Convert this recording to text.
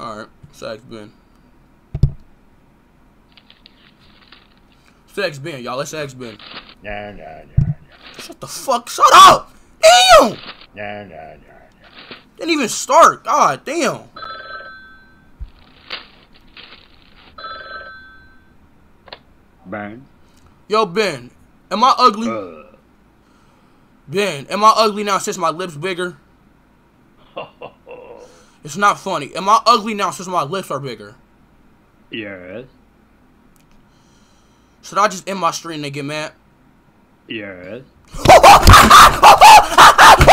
Alright, sex Ben. Sex Ben, y'all. Let's sex Ben. Nah, nah, nah, nah. Shut the fuck. Shut up! Damn! Nah, nah, nah, nah. Didn't even start. God damn. Burn. Yo, Ben. Am I ugly? Uh. Ben, am I ugly now since my lips bigger? It's not funny. Am I ugly now since my lips are bigger? yes. Should I just end my stream and get mad? Yes.